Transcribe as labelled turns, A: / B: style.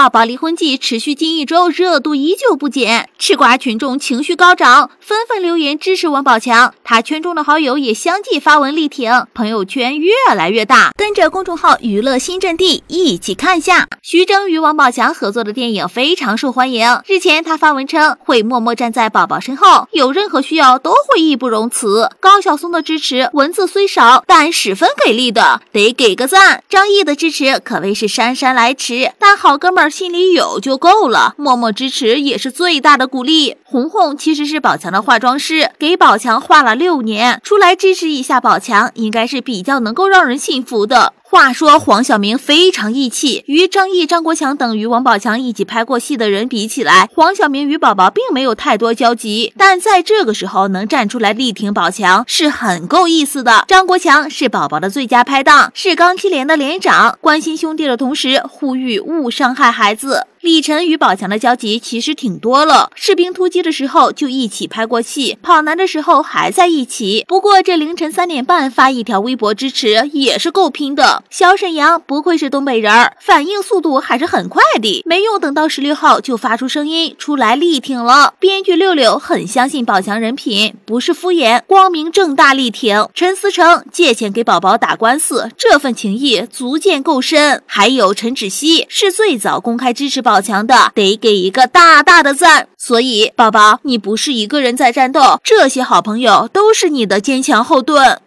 A: 宝宝离婚记持续近一周，热度依旧不减，吃瓜群众情绪高涨，纷纷留言支持王宝强。他圈中的好友也相继发文力挺，朋友圈越来越大。跟着公众号娱乐新阵地一起看下，徐峥与王宝强合作的电影非常受欢迎。日前他发文称会默默站在宝宝身后，有任何需要都会义不容辞。高晓松的支持文字虽少，但十分给力的，得给个赞。张译的支持可谓是姗姗来迟，但好哥们。心里有就够了，默默支持也是最大的鼓励。红红其实是宝强的化妆师，给宝强画了六年，出来支持一下宝强，应该是比较能够让人信服的。话说黄晓明非常义气，与张译、张国强等与王宝强一起拍过戏的人比起来，黄晓明与宝宝并没有太多交集，但在这个时候能站出来力挺宝强是很够意思的。张国强是宝宝的最佳拍档，是钢七连的连长，关心兄弟的同时呼吁勿伤害孩子。李晨与宝强的交集其实挺多了，士兵突击的时候就一起拍过戏，跑男的时候还在一起。不过这凌晨三点半发一条微博支持也是够拼的。小沈阳不愧是东北人儿，反应速度还是很快的，没用等到十六号就发出声音出来力挺了。编剧六六很相信宝强人品，不是敷衍，光明正大力挺。陈思诚借钱给宝宝打官司，这份情谊足见够深。还有陈芷溪是最早公开支持宝。宝强的得给一个大大的赞，所以宝宝，你不是一个人在战斗，这些好朋友都是你的坚强后盾。